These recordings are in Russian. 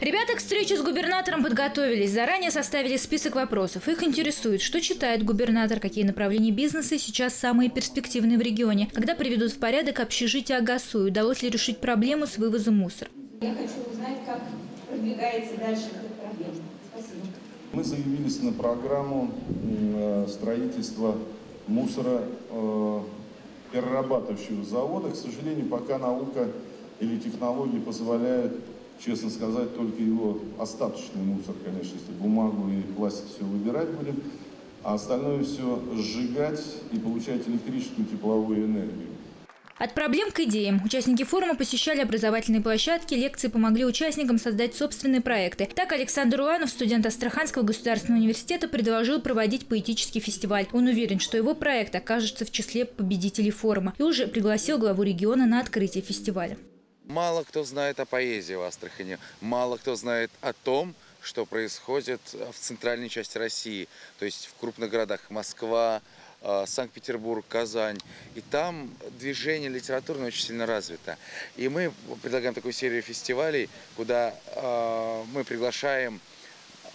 Ребята к встрече с губернатором подготовились, заранее составили список вопросов. Их интересует, что читает губернатор, какие направления бизнеса сейчас самые перспективные в регионе, когда приведут в порядок общежитие Агасу, удалось ли решить проблему с вывозом мусора. Я хочу узнать, как продвигается дальше эта проблема. Спасибо. Мы заявились на программу э, строительства мусора э, перерабатывающего завода. К сожалению, пока наука или технологии позволяют честно сказать, только его остаточный мусор, конечно, если бумагу и пластик все выбирать будем, а остальное все сжигать и получать электрическую тепловую энергию. От проблем к идеям. Участники форума посещали образовательные площадки, лекции помогли участникам создать собственные проекты. Так Александр Уланов, студент Астраханского государственного университета, предложил проводить поэтический фестиваль. Он уверен, что его проект окажется в числе победителей форума и уже пригласил главу региона на открытие фестиваля. Мало кто знает о поэзии в Астрахани, мало кто знает о том, что происходит в центральной части России, то есть в крупных городах Москва, э, Санкт-Петербург, Казань. И там движение литературное очень сильно развито. И мы предлагаем такую серию фестивалей, куда э, мы приглашаем э,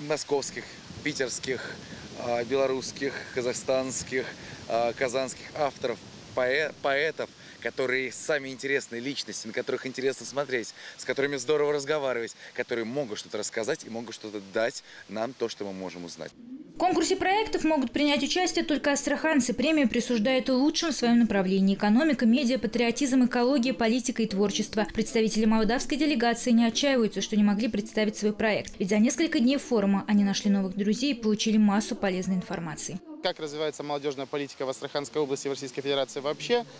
московских, питерских, белорусских, казахстанских, казанских авторов, поэтов, которые сами интересные личности, на которых интересно смотреть, с которыми здорово разговаривать, которые могут что-то рассказать и могут что-то дать нам то, что мы можем узнать. В конкурсе проектов могут принять участие только астраханцы. Премию присуждают лучшим в своем направлении – экономика, медиа, патриотизм, экология, политика и творчество. Представители молдавской делегации не отчаиваются, что не могли представить свой проект. Ведь за несколько дней форума они нашли новых друзей и получили массу полезной информации. Как развивается молодежная политика в Астраханской области в Российской Федерации вообще –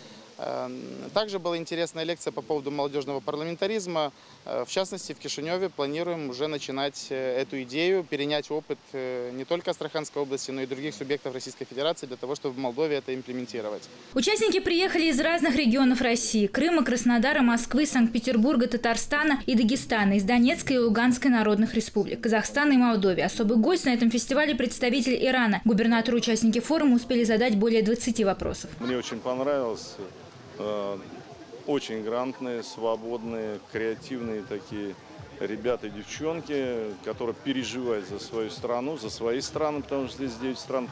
также была интересная лекция по поводу молодежного парламентаризма. Э, в частности, в Кишиневе планируем уже начинать э, эту идею, перенять опыт э, не только Астраханской области, но и других субъектов Российской Федерации для того, чтобы в Молдове это имплементировать. Участники приехали из разных регионов России – Крыма, Краснодара, Москвы, Санкт-Петербурга, Татарстана и Дагестана, из Донецкой и Луганской народных республик, Казахстана и Молдовы. Особый гость на этом фестивале – представитель Ирана. Губернатору участники форума успели задать более 20 вопросов. Мне очень понравилось очень грамотные, свободные, креативные такие ребята и девчонки, которые переживают за свою страну, за свои страны, потому что здесь 9 стран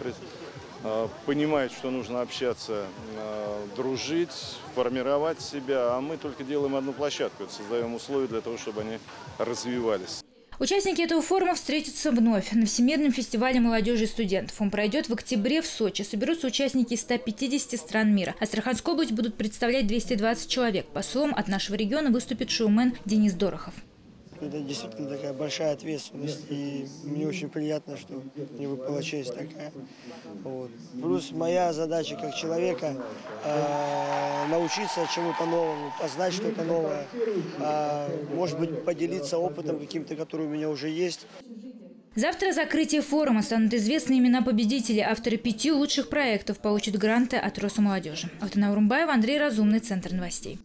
э, понимают, что нужно общаться, э, дружить, формировать себя, а мы только делаем одну площадку, создаем условия для того, чтобы они развивались. Участники этого форума встретятся вновь на Всемирном фестивале молодежи и студентов. Он пройдет в октябре в Сочи. Соберутся участники из 150 стран мира. Астраханскую область будут представлять 220 человек. Послом от нашего региона выступит шоумен Денис Дорохов это действительно такая большая ответственность, и мне очень приятно, что мне выпала честь такая. Вот. Плюс моя задача как человека э, научиться чему-то новому, познать что-то новое, э, может быть, поделиться опытом каким-то, который у меня уже есть. Завтра закрытие форума станут известны имена победителей. Авторы пяти лучших проектов получат гранты от Роса молодежи. Автонаврумбаева, Андрей Разумный, Центр новостей.